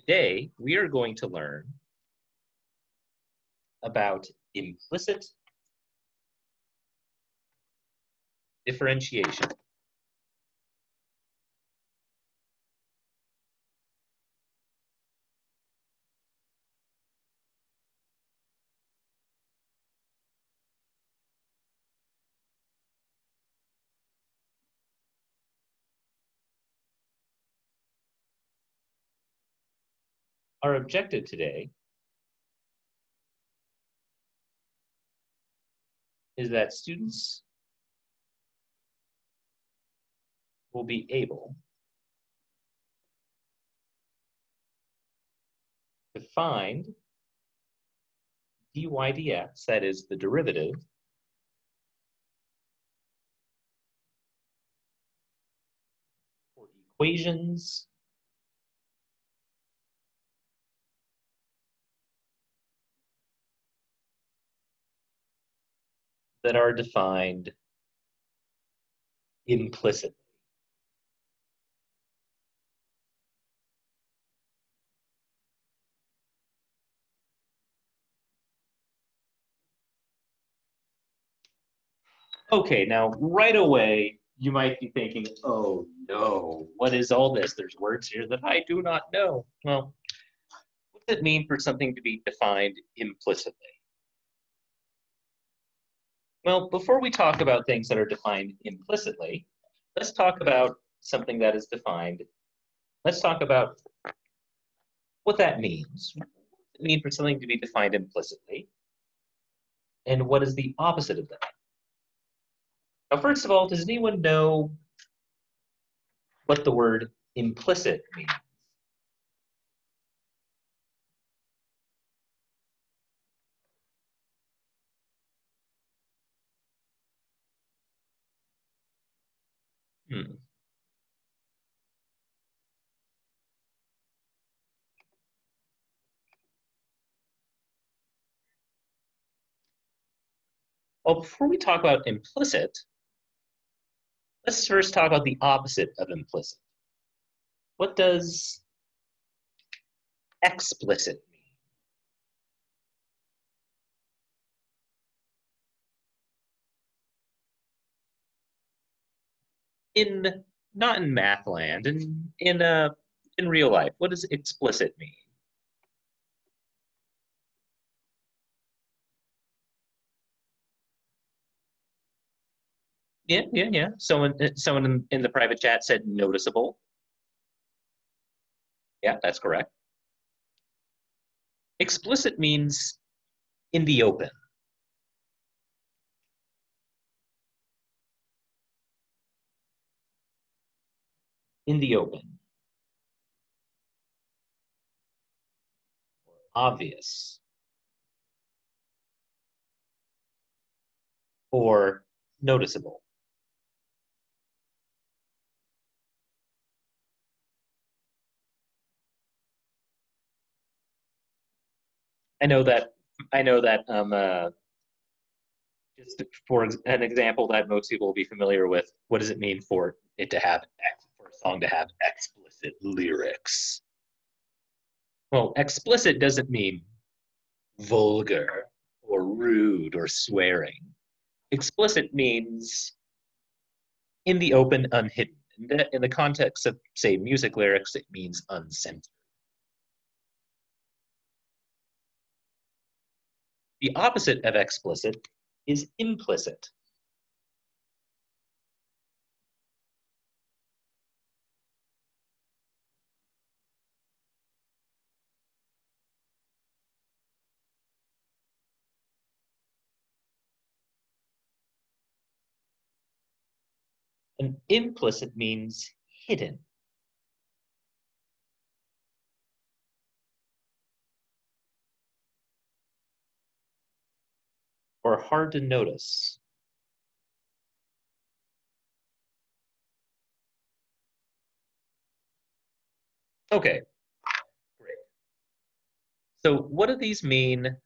Today, we are going to learn about implicit differentiation. Our objective today is that students will be able to find dy dx, that is the derivative, for equations that are defined implicitly. Okay, now right away, you might be thinking, oh no, what is all this? There's words here that I do not know. Well, what does it mean for something to be defined implicitly? Well, before we talk about things that are defined implicitly, let's talk about something that is defined. Let's talk about what that means. What does it mean for something to be defined implicitly? And what is the opposite of that? Now, first of all, does anyone know what the word implicit means? Hmm. Well, before we talk about implicit, let's first talk about the opposite of implicit. What does explicit mean? in not in math land, in in uh in real life, what does explicit mean? Yeah, yeah, yeah. Someone uh, someone in, in the private chat said noticeable. Yeah, that's correct. Explicit means in the open. in the open. Obvious. Or noticeable. I know that I know that um, uh, just for an example that most people will be familiar with, what does it mean for it to have for a song to have explicit lyrics. Well, explicit doesn't mean vulgar or rude or swearing. Explicit means in the open, unhidden. In the context of, say, music lyrics, it means uncensored. The opposite of explicit is implicit. And implicit means hidden. Or hard to notice. Okay, great. So what do these mean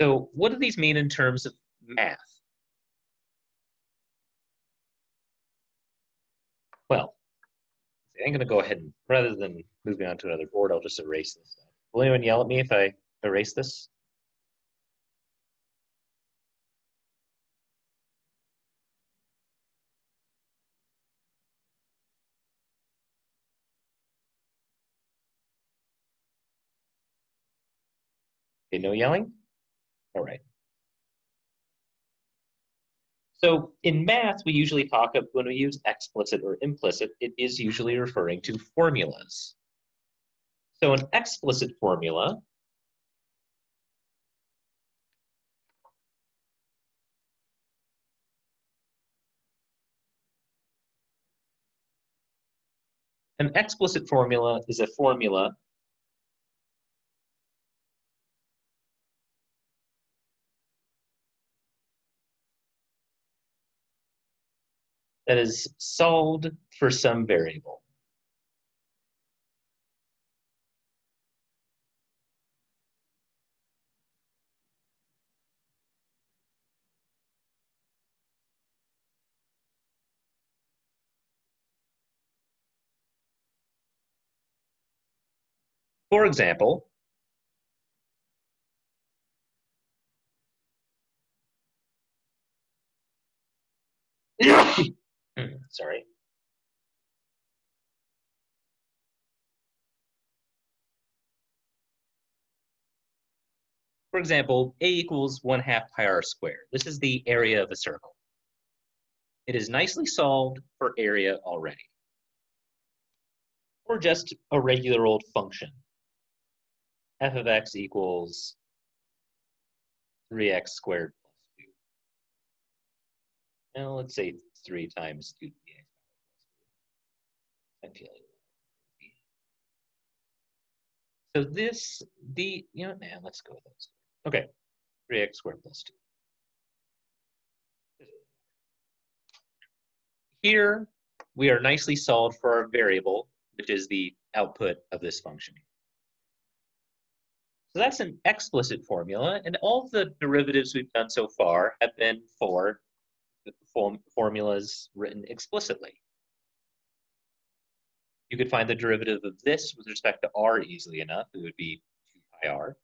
So what do these mean in terms of math? Well, I'm going to go ahead and, rather than moving on to another board, I'll just erase this. Will anyone yell at me if I erase this? Okay, no yelling? All right. So in math, we usually talk of when we use explicit or implicit, it is usually referring to formulas. So an explicit formula An explicit formula is a formula that is solved for some variable. For example, sorry. For example, a equals 1 half pi r squared. This is the area of a circle. It is nicely solved for area already. Or just a regular old function. f of x equals 3x squared plus 2. Now let's say 3 times 2 so this, the, you know, man, let's go with those. Okay, 3x squared plus 2. Here, we are nicely solved for our variable, which is the output of this function. So that's an explicit formula, and all the derivatives we've done so far have been for form formulas written explicitly. You could find the derivative of this with respect to r easily enough. It would be 2 pi r.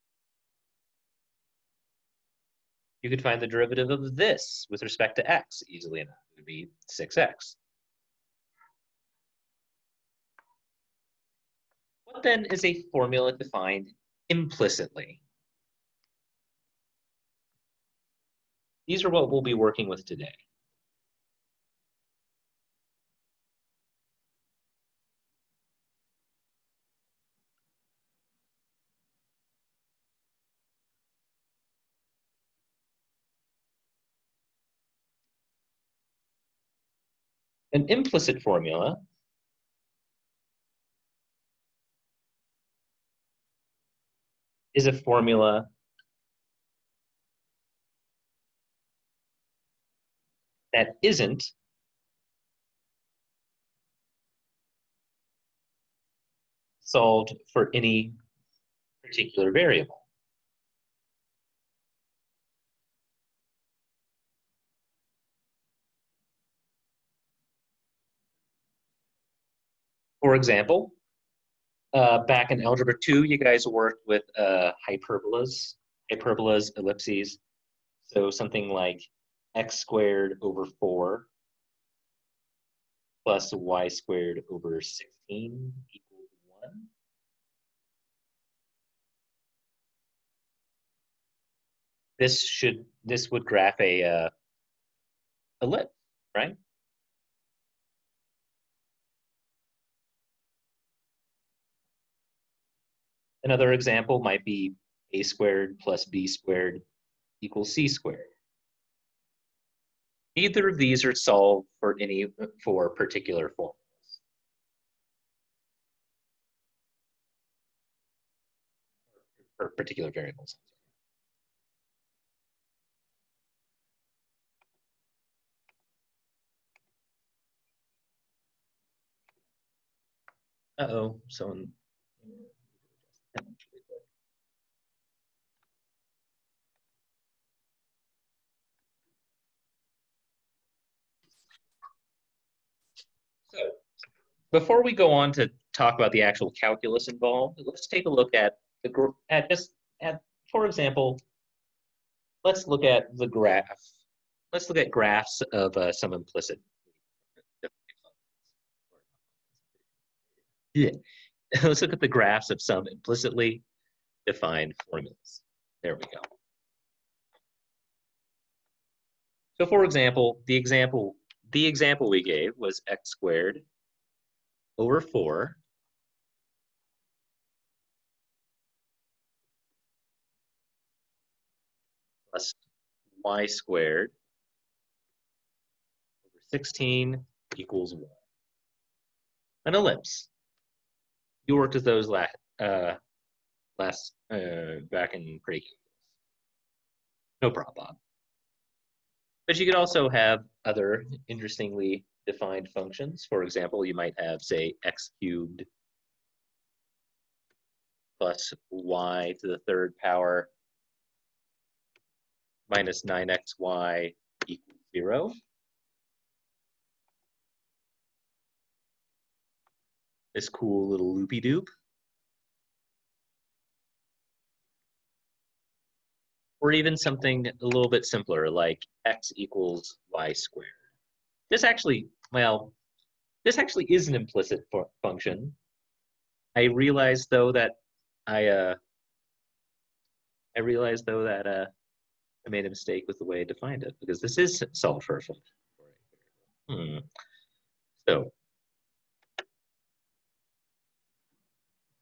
You could find the derivative of this with respect to x easily enough. It would be 6x. What then is a formula defined implicitly? These are what we'll be working with today. An implicit formula is a formula that isn't solved for any particular variable. For example, uh, back in Algebra 2, you guys worked with uh, hyperbolas, hyperbolas, ellipses. So something like x squared over 4 plus y squared over 16 equals 1. This should, this would graph a uh, ellipse, right? Another example might be a squared plus b squared equals c squared. Neither of these are solved for any for particular formulas. Or particular variables. Uh-oh, someone before we go on to talk about the actual calculus involved, let's take a look at the at just at for example, let's look at the graph. Let's look at graphs of uh, some implicit. Yeah. Let's look at the graphs of some implicitly defined formulas. There we go. So for example, the example the example we gave was x squared over 4 plus y squared over 16 equals 1. An ellipse. You worked with those last, uh, last uh, back in pre No problem. But you could also have other interestingly defined functions. For example, you might have, say, x cubed plus y to the third power minus 9xy equals 0. This cool little loopy Or even something a little bit simpler like x equals y squared. This actually, well, this actually is an implicit function. I realize though that I, uh, I realize though that uh, I made a mistake with the way I defined it because this is solved for a function. Hmm. So,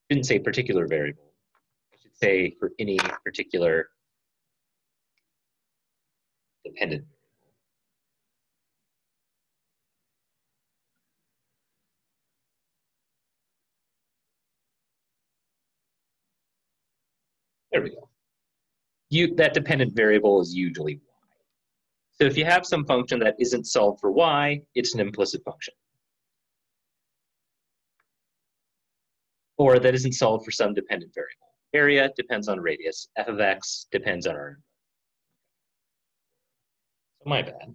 didn't say particular variable. I should say for any particular dependent There we go that dependent variable is usually y. So if you have some function that isn't solved for y, it's an implicit function. Or that isn't solved for some dependent variable. Area depends on radius. f of x depends on our. My bad.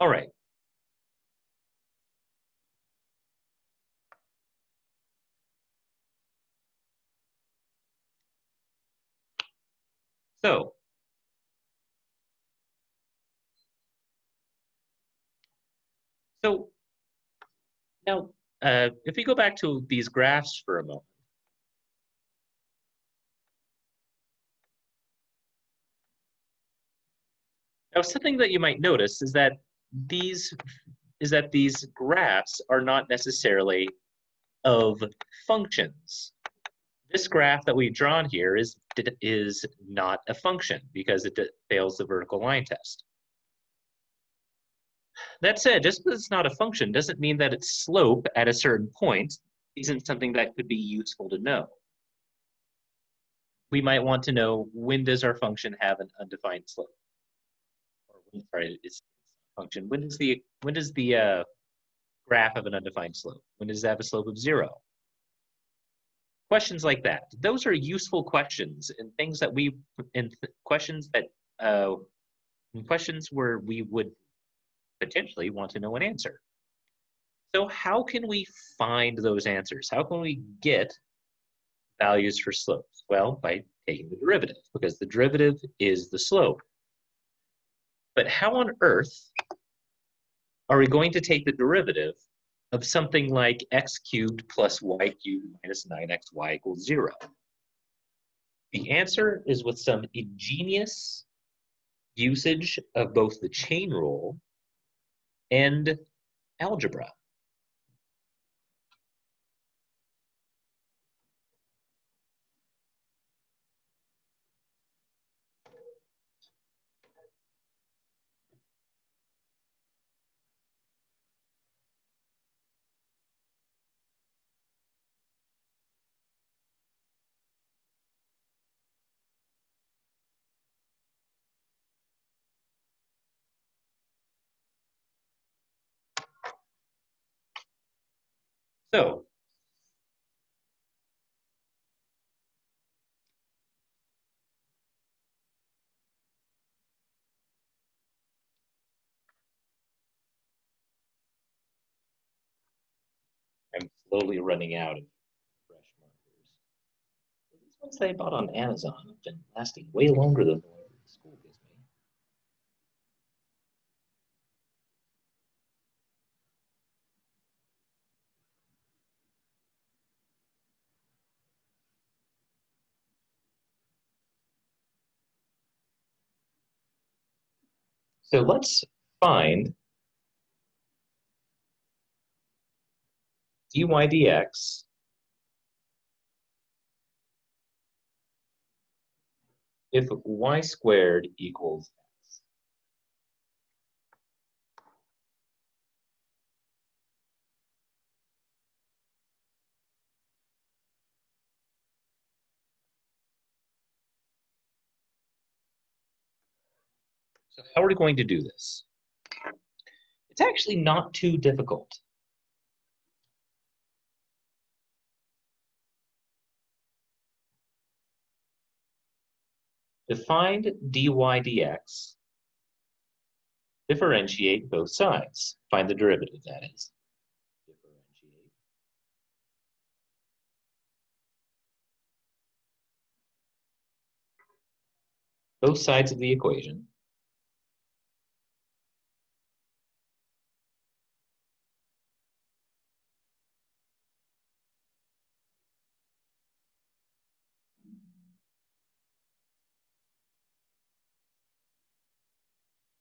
All right. So, so now, uh, if we go back to these graphs for a moment, Now, something that you might notice is that these is that these graphs are not necessarily of functions. This graph that we've drawn here is, is not a function because it fails the vertical line test. That said, just because it's not a function doesn't mean that its slope at a certain point isn't something that could be useful to know. We might want to know when does our function have an undefined slope? Or sorry, it's function, when does the when does the uh, graph have an undefined slope? When does it have a slope of zero? Questions like that. Those are useful questions and things that we and questions that uh, questions where we would potentially want to know an answer. So how can we find those answers? How can we get values for slopes? Well, by taking the derivative, because the derivative is the slope. But how on earth are we going to take the derivative of something like x cubed plus y cubed minus 9xy equals 0? The answer is with some ingenious usage of both the chain rule and algebra. So, I'm slowly running out of fresh markers. These ones I bought on Amazon have been lasting way longer than the So let's find dy dx if y squared equals how are we going to do this? It's actually not too difficult. To find dy dx, differentiate both sides. Find the derivative, that is. Differentiate. Both sides of the equation.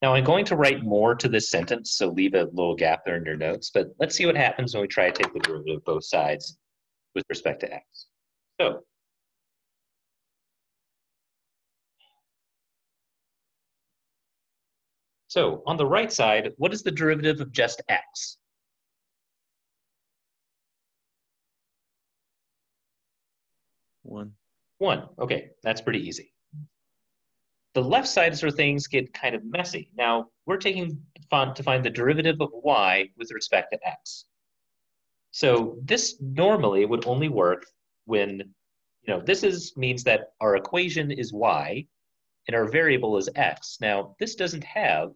Now I'm going to write more to this sentence, so leave a little gap there in your notes, but let's see what happens when we try to take the derivative of both sides with respect to x. So, so on the right side, what is the derivative of just x? One. One, okay, that's pretty easy. The left side is where things get kind of messy. Now, we're taking font to find the derivative of y with respect to x. So this normally would only work when, you know, this is means that our equation is y and our variable is x. Now, this doesn't have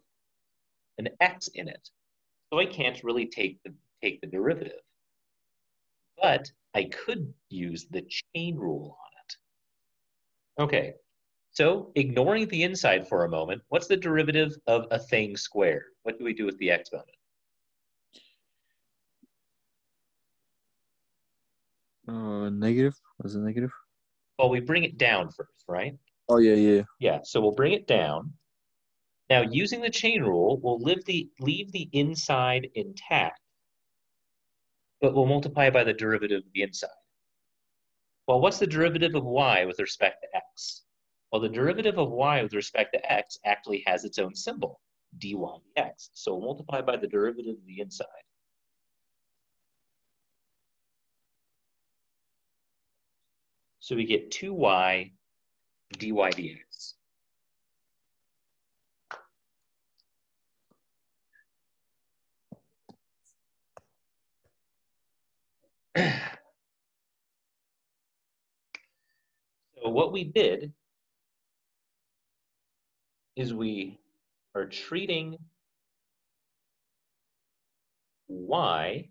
an x in it, so I can't really take the, take the derivative. But I could use the chain rule on it. Okay, so ignoring the inside for a moment, what's the derivative of a thing squared? What do we do with the exponent? Uh, negative. Was it negative? Well, we bring it down first, right? Oh yeah, yeah. Yeah, so we'll bring it down. Now, using the chain rule, we'll leave the, leave the inside intact, but we'll multiply by the derivative of the inside. Well, what's the derivative of y with respect to x? Well, the derivative of y with respect to x actually has its own symbol, dy dx. So we'll multiply by the derivative of the inside. So we get 2y dy dx. so what we did is we are treating y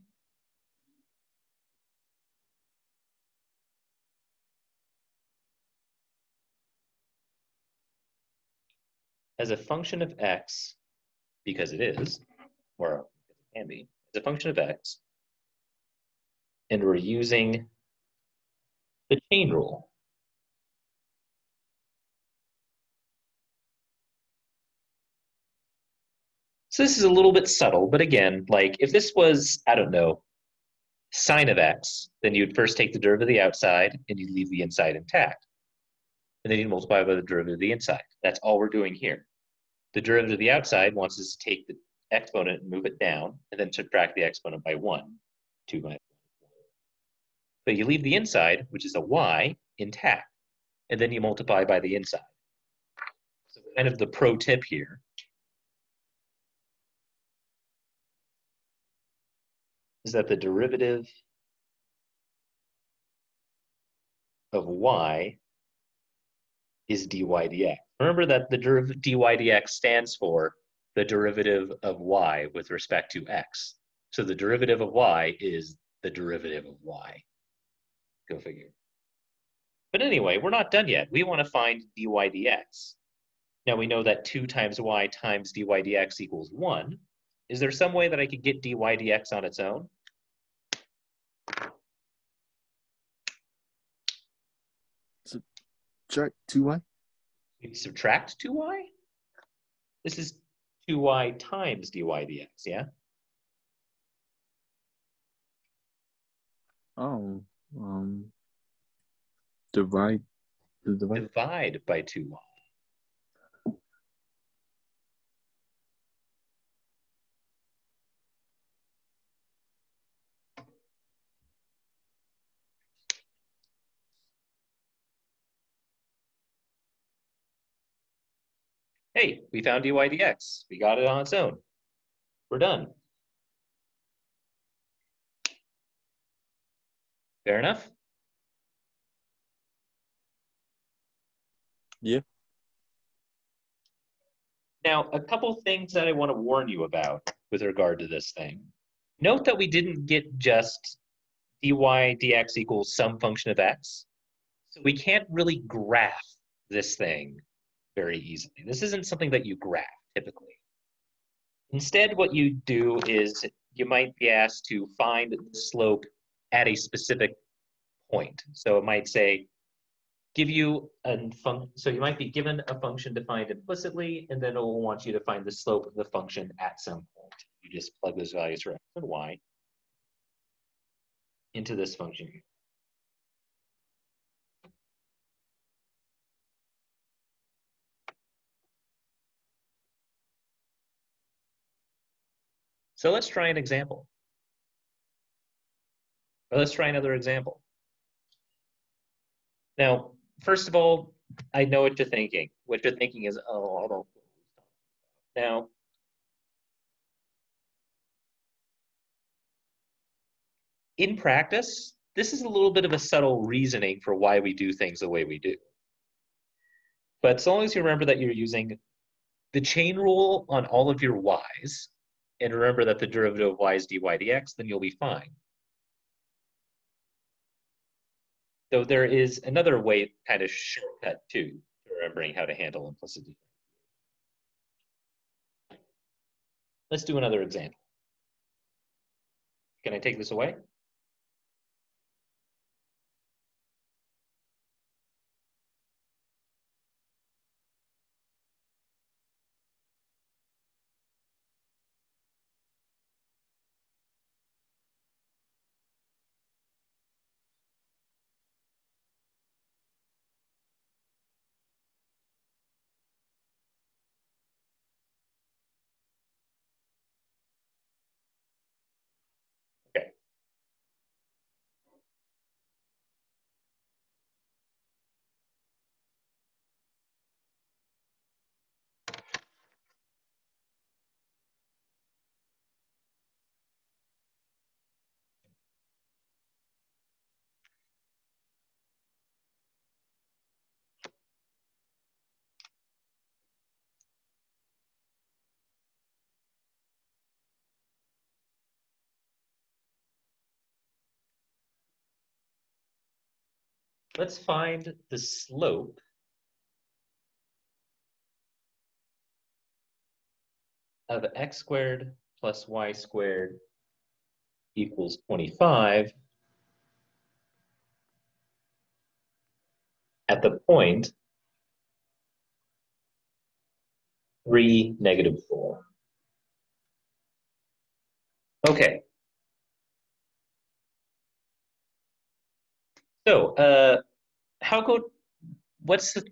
as a function of x, because it is, or it can be, as a function of x, and we're using the chain rule. So this is a little bit subtle, but again, like if this was, I don't know, sine of x, then you'd first take the derivative of the outside and you'd leave the inside intact. And then you'd multiply by the derivative of the inside. That's all we're doing here. The derivative of the outside wants us to take the exponent and move it down, and then subtract the exponent by 1. 2 minus 1 But you leave the inside, which is a y, intact, and then you multiply by the inside. So kind of the pro tip here is that the derivative of y is dy dx. Remember that the dy dx stands for the derivative of y with respect to x. So the derivative of y is the derivative of y. Go figure. But anyway, we're not done yet. We want to find dy dx. Now we know that 2 times y times dy dx equals 1. Is there some way that I could get dy dx on its own? Subtract 2y? We subtract 2y? This is 2y times dy dx, yeah? Oh, um, divide divide. Divide by 2y. Hey, we found dy dx. We got it on its own. We're done. Fair enough? Yeah. Now, a couple things that I want to warn you about with regard to this thing. Note that we didn't get just dy dx equals some function of x. So we can't really graph this thing very easily. This isn't something that you graph typically. Instead, what you do is you might be asked to find the slope at a specific point. So it might say, give you a function, so you might be given a function defined implicitly, and then it will want you to find the slope of the function at some point. You just plug those values for x and y into this function here. So let's try an example. Or let's try another example. Now, first of all, I know what you're thinking. What you're thinking is, oh, I don't. Now, in practice, this is a little bit of a subtle reasoning for why we do things the way we do. But as long as you remember that you're using the chain rule on all of your y's, and remember that the derivative of y is dy dx, then you'll be fine. So there is another way, kind of shortcut too, to remembering how to handle implicit. Let's do another example. Can I take this away? Let's find the slope of x squared plus y squared equals 25 at the point 3, negative 4. Okay. So, uh, how could, what's the,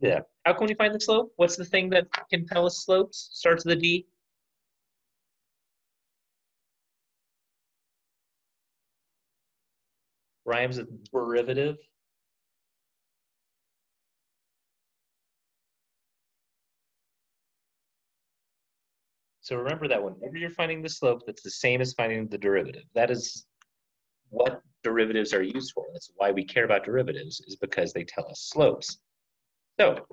yeah, how can we find the slope? What's the thing that can tell us slopes? Starts with a D? Rhymes with derivative. So remember that whenever you're finding the slope, that's the same as finding the derivative. That is what derivatives are used for. That's why we care about derivatives, is because they tell us slopes. So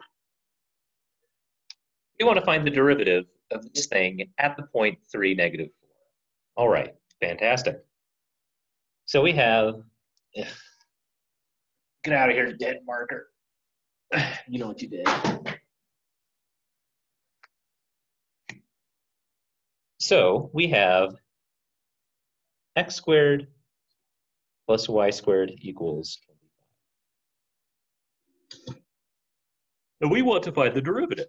we want to find the derivative of this thing at the point 3, negative 4. All right, fantastic. So we have, get out of here, dead marker. You know what you did. So we have x squared plus y squared equals 25. And we want to find the derivative.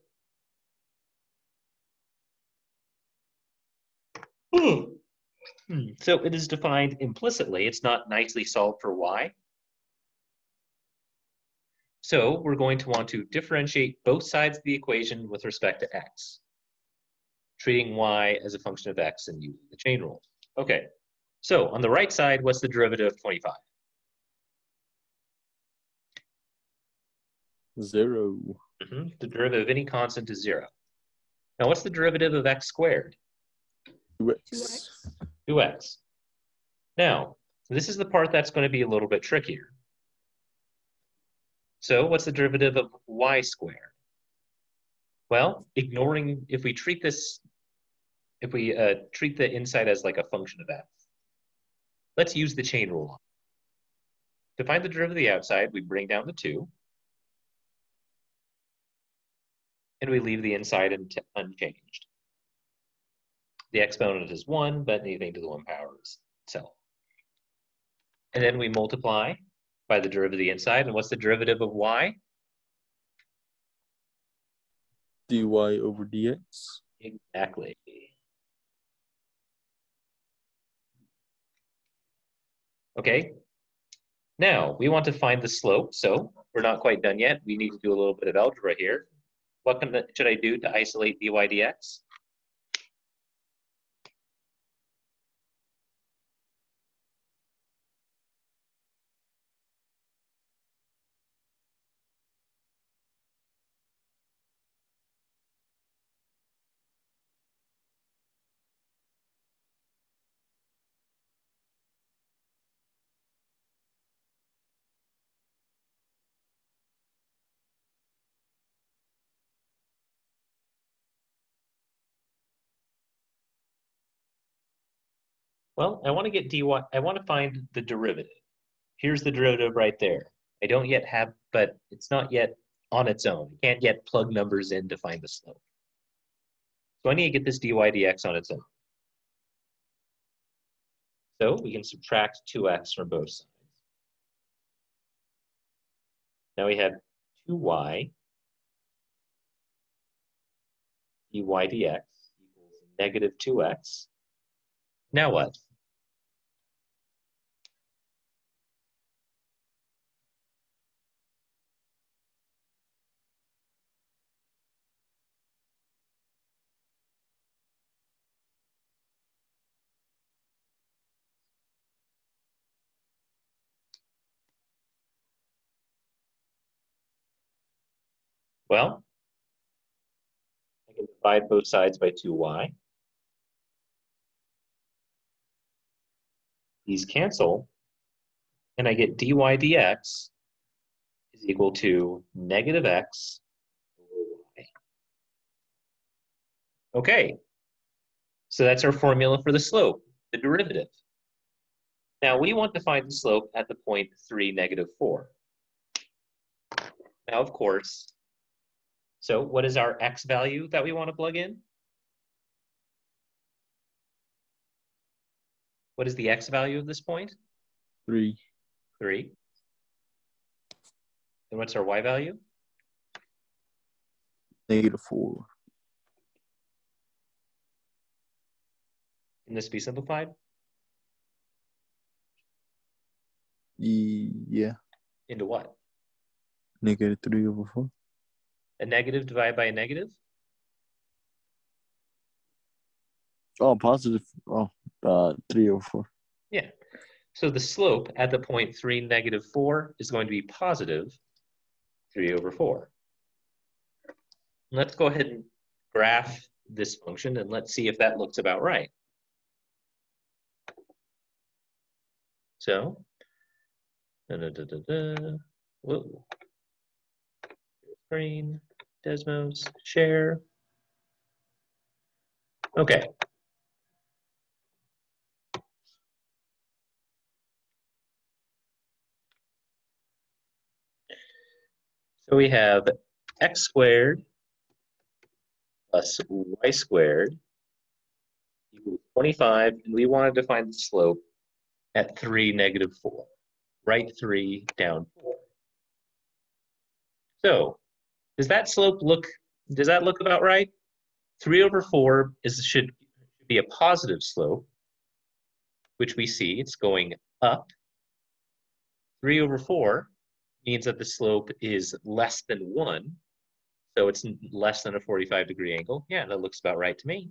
Hmm, So it is defined implicitly. It's not nicely solved for y. So we're going to want to differentiate both sides of the equation with respect to x, treating y as a function of x and using the chain rule. Okay, so on the right side, what's the derivative of 25? Zero. Mhm, The derivative of any constant is zero. Now what's the derivative of x squared? Two X. 2x. Now, this is the part that's going to be a little bit trickier. So what's the derivative of y squared? Well, ignoring, if we treat this, if we uh, treat the inside as like a function of x, let's use the chain rule. To find the derivative of the outside, we bring down the 2. And we leave the inside un- unchanged. The exponent is 1, but anything to the 1 power is itself. And then we multiply by the derivative of the inside. And what's the derivative of y? dy over dx. Exactly. Okay. Now, we want to find the slope, so we're not quite done yet. We need to do a little bit of algebra here. What can, should I do to isolate dy dx? Well, I want to get dy, I want to find the derivative. Here's the derivative right there. I don't yet have, but it's not yet on its own. You can't yet plug numbers in to find the slope. So I need to get this dy dx on its own. So we can subtract 2x from both sides. Now we have 2y dy dx equals negative 2x. Now what? Well, I can divide both sides by 2y. These cancel, and I get dy dx is equal to negative x over y. Okay, so that's our formula for the slope, the derivative. Now we want to find the slope at the point 3, negative 4. Now, of course, so what is our x value that we want to plug in? What is the x value of this point? Three. 3. And what's our y value? Negative four. Can this be simplified? Yeah. Into what? Negative three over four. A negative divided by a negative? Oh, positive. Oh, uh, three over four. Yeah. So the slope at the point 3, negative 4 is going to be positive 3 over 4. Let's go ahead and graph this function and let's see if that looks about right. So, da, da, da, da, da. Whoa. Screen, Desmos, share. Okay. So we have x squared plus y squared equals 25, and we want to define the slope at 3, negative 4. Right 3, down 4. So does that slope look, does that look about right? 3 over 4 is should be a positive slope, which we see it's going up. 3 over 4 means that the slope is less than 1, so it's less than a 45 degree angle. Yeah, that looks about right to me.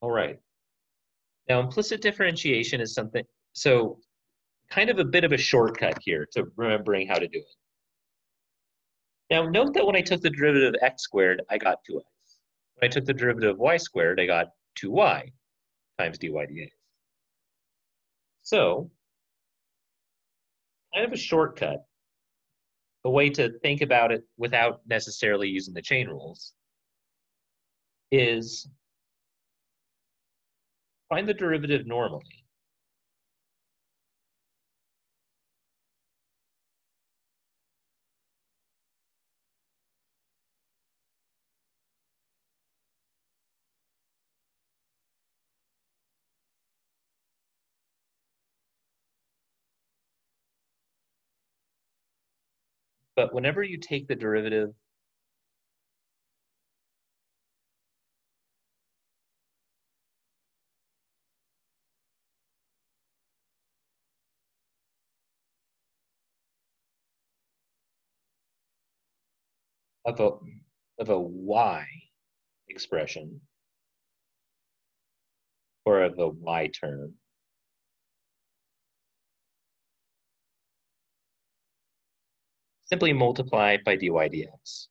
All right. Now, implicit differentiation is something, so kind of a bit of a shortcut here to remembering how to do it. Now, note that when I took the derivative of x squared, I got 2x. When I took the derivative of y squared, I got 2y times dy dx. So, kind of a shortcut, a way to think about it without necessarily using the chain rules, is find the derivative normally. But whenever you take the derivative of a of a y expression or of a y term simply multiply by dy dx.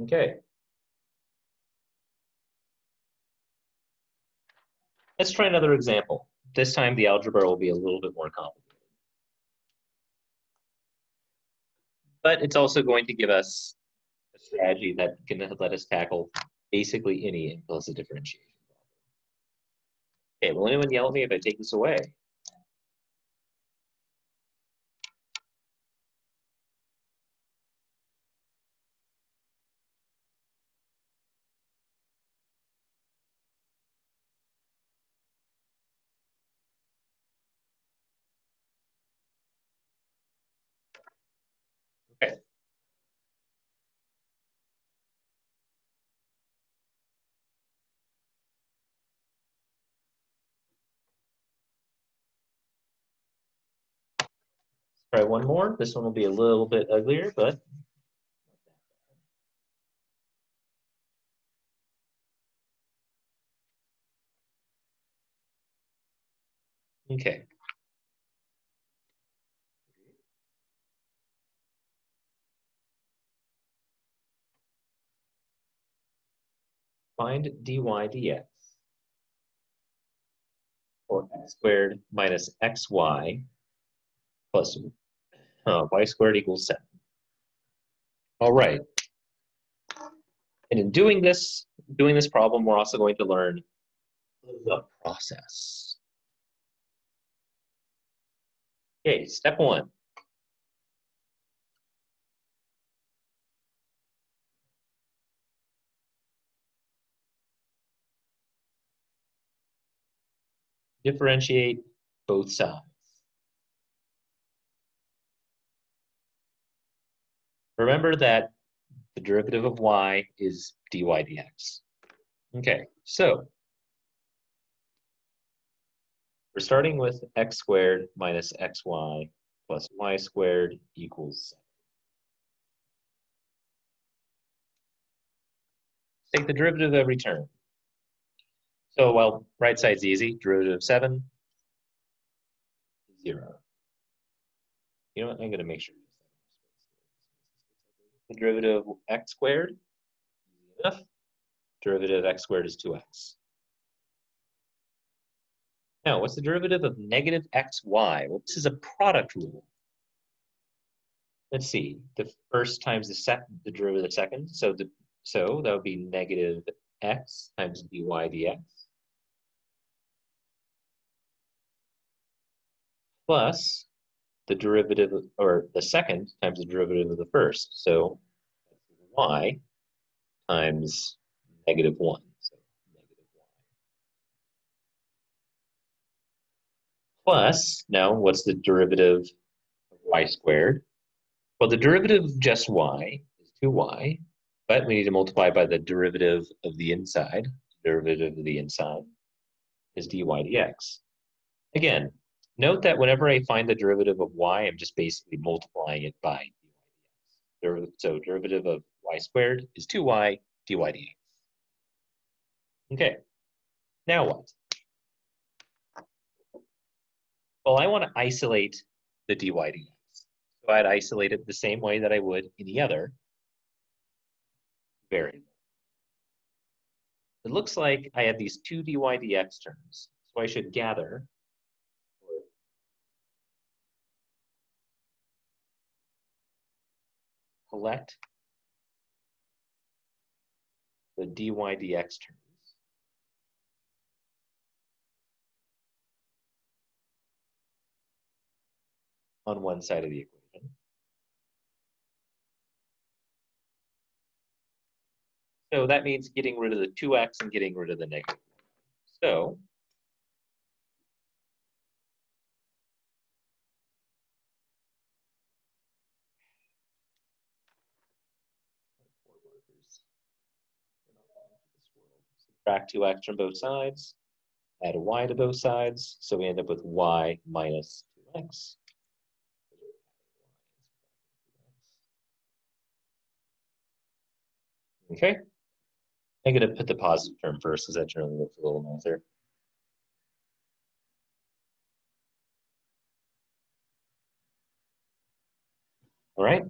Okay. Let's try another example. This time the algebra will be a little bit more complicated. But it's also going to give us a strategy that can let us tackle basically any implicit differentiation problem. Okay, will anyone yell at me if I take this away? Okay. Try one more. This one will be a little bit uglier, but okay. find dy dx or x squared minus xy plus uh, y squared equals 7. All right. And in doing this, doing this problem, we're also going to learn the process. Okay, step one. differentiate both sides. Remember that the derivative of y is dy dx. Okay, so we're starting with x squared minus xy plus y squared equals 7. Take the derivative of every term. So, well, right side's easy. Derivative of 7 0. You know what? I'm going to make sure. The derivative of x squared. Derivative of x squared is 2x. Now, what's the derivative of negative xy? Well, this is a product rule. Let's see, the first times the second, the derivative of the second. So the so that would be negative x times dy dx. Plus the derivative, or the second times the derivative of the first. So y times negative 1. So negative y. Plus, now what's the derivative of y squared? Well, the derivative of just y is 2y, but we need to multiply by the derivative of the inside. The Derivative of the inside is dy dx. Again, note that whenever I find the derivative of y, I'm just basically multiplying it by dy dx. So derivative of y squared is 2y dy dx. Okay, now what? Well, I want to isolate the dy dx. So I'd isolate it the same way that I would any other variable. It looks like I have these two dy dx terms. So I should gather collect the dy dx terms. on one side of the equation. So that means getting rid of the 2x and getting rid of the negative. So subtract 2x from both sides, add y to both sides, so we end up with y minus 2x. Okay. I'm going to put the positive term first because that generally looks a little nicer. All right,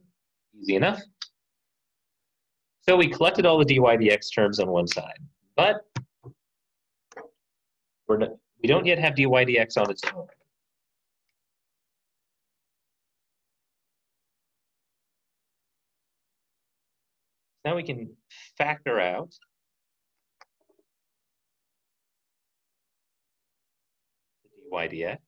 easy enough. So we collected all the dy dx terms on one side, but we're not, we don't yet have dy dx on its own. Now we can factor out dy dx.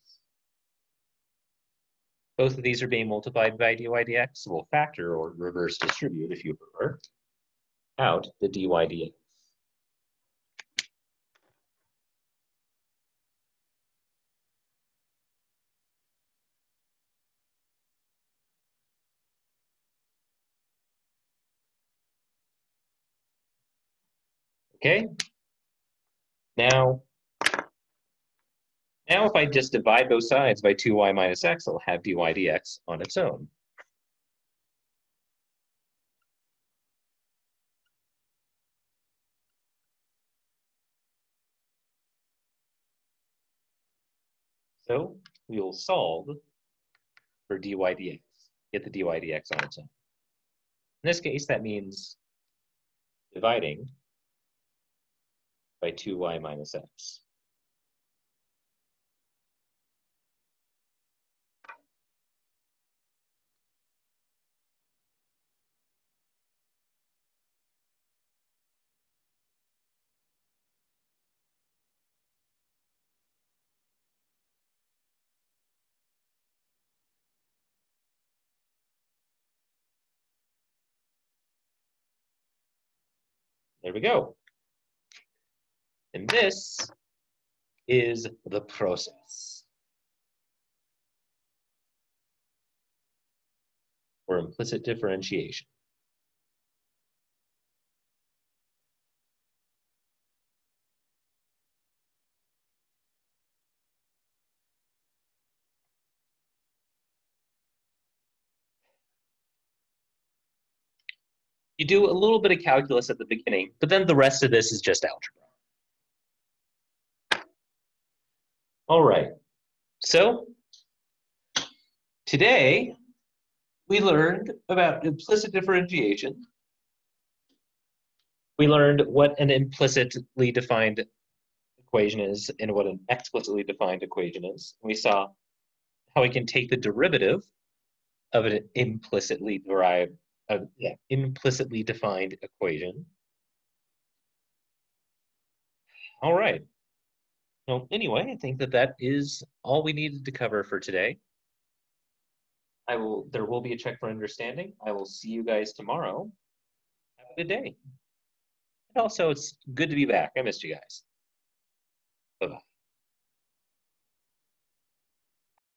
Both of these are being multiplied by dy dx, so we'll factor or reverse distribute if you prefer, out the dy dx. Okay, now now if I just divide both sides by 2y minus x, I'll have dy dx on its own. So we'll solve for dy dx, get the dy dx on its own. In this case, that means dividing by 2y minus x. There we go. And this is the process. Or implicit differentiation. You do a little bit of calculus at the beginning, but then the rest of this is just algebra. All right. So today we learned about implicit differentiation. We learned what an implicitly defined equation is and what an explicitly defined equation is. We saw how we can take the derivative of an implicitly derived, yeah, implicitly defined equation. All right. Well, anyway, I think that that is all we needed to cover for today. I will. There will be a check for understanding. I will see you guys tomorrow. Have a good day. And also, it's good to be back. I missed you guys. Bye bye.